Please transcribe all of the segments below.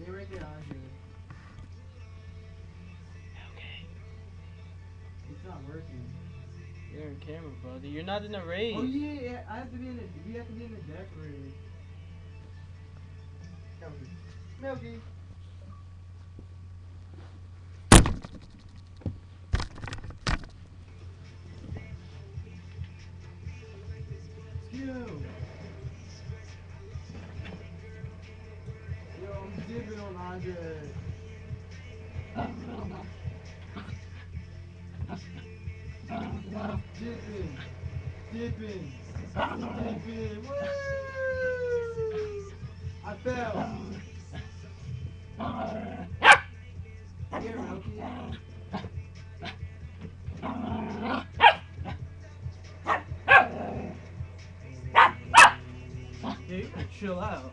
Stay right there, Andre. Okay. It's not working. You're in camera, buddy. You're not in a race. Oh yeah, yeah, I have to be in the. We have to be in the deck room. Melky. Melky. Dipping on Andre. Dipping. Dipping. Dipping. Woo! I fell. Chill out.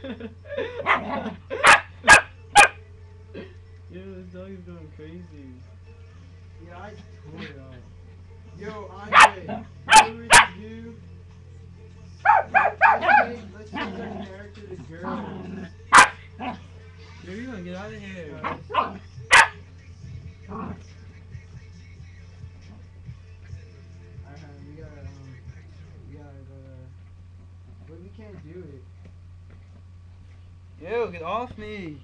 Yo, this dog is going crazy. Yeah, I tore it up. Yo, Andre, what we just do? Let's change, let's change our character to girls. Yo, you gonna get out of here. guys. Alright, we gotta, um, we gotta go to, but we can't do it. Ew, get off me.